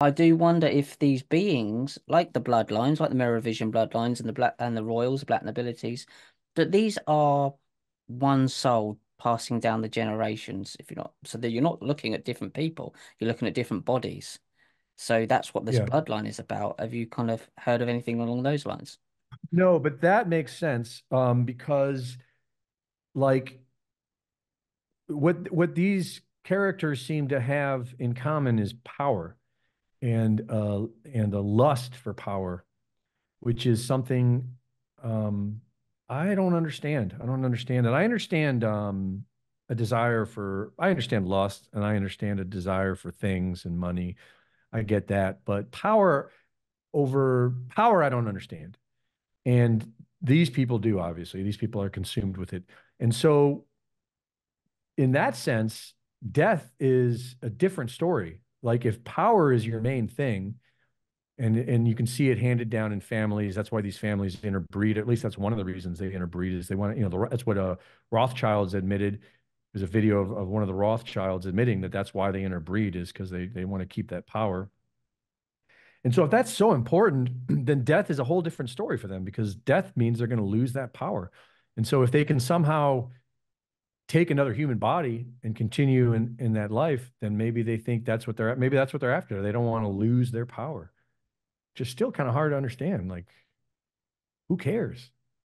I do wonder if these beings, like the bloodlines, like the Merovingian bloodlines and the black and the royals, black nobilities, that these are one soul passing down the generations. If you're not, so that you're not looking at different people, you're looking at different bodies. So that's what this Yeah. bloodline is about. Have you kind of heard of anything along those lines? No, but that makes sense um, because like what what these characters seem to have in common is power and uh, and a lust for power, which is something um, I don't understand. I don't understand it. I understand um, a desire for I understand lust and I understand a desire for things and money. I get that, but power over power I don't understand. And these people do, obviously. These people are consumed with it. And so, in that sense, death is a different story. Like, if power is your main thing, and and you can see it handed down in families. That's why these families interbreed. At least that's one of the reasons they interbreed is they want to, you know, the, that's what uh, Rothschilds admitted. There's a video of, of one of the Rothschilds admitting that that's why they interbreed is because they they want to keep that power. And so if that's so important, then death is a whole different story for them because death means they're going to lose that power. And so if they can somehow take another human body and continue in, mm-hmm. in that life, then maybe they think that's what they're maybe that's what they're after. They don't want to lose their power. Just still kind of hard to understand. Like, who cares?